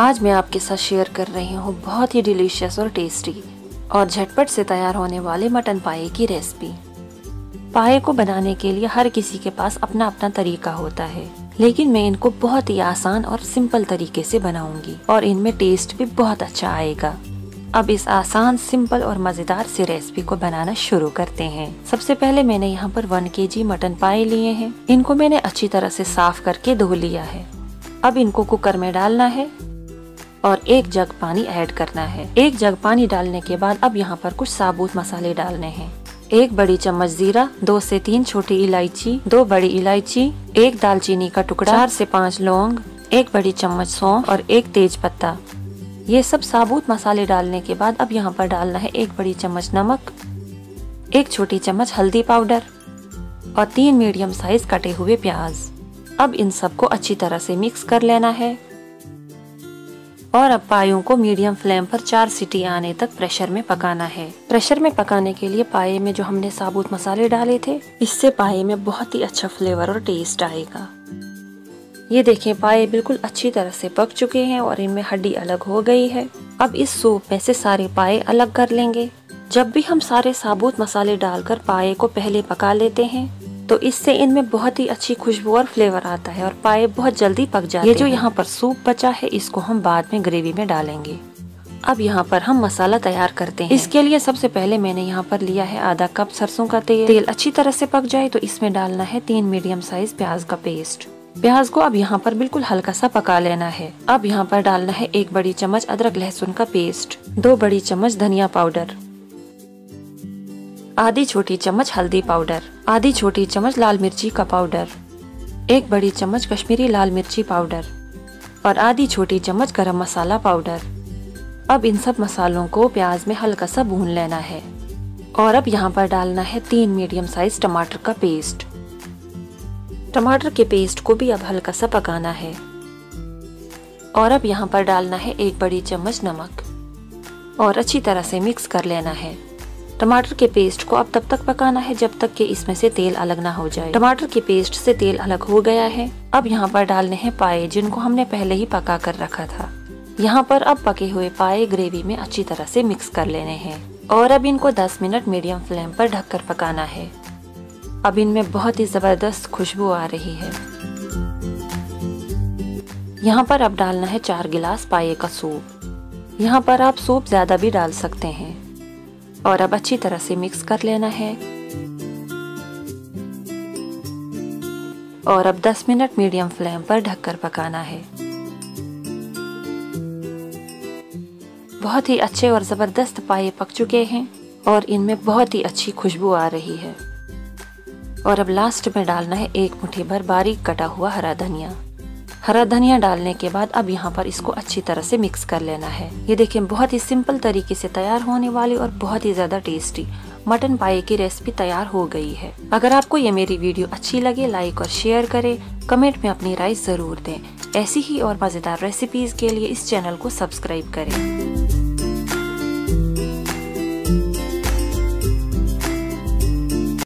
आज मैं आपके साथ शेयर कर रही हूँ बहुत ही डिलीशियस और टेस्टी और झटपट से तैयार होने वाले मटन पाए की रेसिपी पाए को बनाने के लिए हर किसी के पास अपना अपना तरीका होता है, लेकिन मैं इनको बहुत ही आसान और सिंपल तरीके से बनाऊँगी और इनमें टेस्ट भी बहुत अच्छा आएगा। अब इस आसान सिंपल और मज़ेदार से रेसिपी को बनाना शुरू करते हैं। सबसे पहले मैंने यहाँ पर वन के जी मटन पाए लिए हैं। इनको मैंने अच्छी तरह से साफ़ करके धो लिया है। अब इनको कुकर में डालना है। और एक जग पानी ऐड करना है। एक जग पानी डालने के बाद अब यहाँ पर कुछ साबुत मसाले डालने हैं। एक बड़ी चम्मच जीरा, दो से तीन छोटी इलायची, दो बड़ी इलायची, एक दालचीनी का टुकड़ा, चार से पाँच लौंग, एक बड़ी चम्मच सौंफ और एक तेज पत्ता। ये सब साबुत मसाले डालने के बाद अब यहाँ पर डालना है एक बड़ी चम्मच नमक, एक छोटी चम्मच हल्दी पाउडर और तीन मीडियम साइज़ कटे हुए प्याज। अब इन सबको अच्छी तरह से मिक्स कर लेना है। और अब पायों को मीडियम फ्लेम पर चार सीटी आने तक प्रेशर में पकाना है। प्रेशर में पकाने के लिए पाए में जो हमने साबुत मसाले डाले थे, इससे पाए में बहुत ही अच्छा फ्लेवर और टेस्ट आएगा। ये देखें, पाए बिल्कुल अच्छी तरह से पक चुके हैं और इनमें हड्डी अलग हो गई है। अब इस सूप में से सारे पाए अलग कर लेंगे। जब भी हम सारे साबुत मसाले डालकर पाए को पहले पका लेते हैं तो इससे इनमें बहुत ही अच्छी खुशबू और फ्लेवर आता है और पाए बहुत जल्दी पक जाते हैं। ये जो यहाँ पर सूप बचा है इसको हम बाद में ग्रेवी में डालेंगे। अब यहाँ पर हम मसाला तैयार करते हैं। इसके लिए सबसे पहले मैंने यहाँ पर लिया है आधा कप सरसों का तेल। तेल अच्छी तरह से पक जाए तो इसमें डालना है तीन मीडियम साइज़ प्याज का पेस्ट प्याज को अब यहाँ पर बिल्कुल हल्का सा पका लेना है। अब यहाँ पर डालना है एक बड़ी चम्मच अदरक लहसुन का पेस्ट दो बड़ी चम्मच धनिया पाउडर आधी छोटी चम्मच हल्दी पाउडर। आधी छोटी चम्मच लाल मिर्ची का पाउडर, एक बड़ी चम्मच कश्मीरी लाल मिर्ची पाउडर और आधी छोटी चम्मच गरम मसाला पाउडर। अब इन सब मसालों को प्याज में हल्का सा भून लेना है और अब यहाँ पर डालना है तीन मीडियम साइज़ टमाटर का पेस्ट। टमाटर के पेस्ट को भी अब हल्का सा पकाना है और अब यहाँ पर डालना है एक बड़ी चम्मच नमक और अच्छी तरह से मिक्स कर लेना है। टमाटर के पेस्ट को अब तब तक पकाना है जब तक कि इसमें से तेल अलग ना हो जाए। टमाटर के पेस्ट से तेल अलग हो गया है। अब यहाँ पर डालने हैं पाए जिनको हमने पहले ही पका कर रखा था। यहाँ पर अब पके हुए पाए ग्रेवी में अच्छी तरह से मिक्स कर लेने हैं। और अब इनको 10 मिनट मीडियम फ्लेम पर ढककर पकाना है। अब इनमें बहुत ही ज़बरदस्त खुशबू आ रही है। यहाँ पर अब डालना है चार गिलास पाए का सूप। यहाँ पर आप सूप ज़्यादा भी डाल सकते हैं। और अब अच्छी तरह से मिक्स कर लेना है। और अब 10 मिनट मीडियम फ्लेम पर ढककर पकाना है। बहुत ही अच्छे और ज़बरदस्त पाए पक चुके हैं और इनमें बहुत ही अच्छी खुशबू आ रही है। और अब लास्ट में डालना है एक मुट्ठी भर बारीक कटा हुआ हरा धनिया। हरा धनिया डालने के बाद अब यहाँ पर इसको अच्छी तरह से मिक्स कर लेना है। ये देखिए बहुत ही सिंपल तरीके से तैयार होने वाली और बहुत ही ज़्यादा टेस्टी मटन पाए की रेसिपी तैयार हो गई है। अगर आपको ये मेरी वीडियो अच्छी लगे लाइक और शेयर करें। कमेंट में अपनी राय ज़रूर दें। ऐसी ही और मज़ेदार रेसिपीज़ के लिए इस चैनल को सब्सक्राइब करें।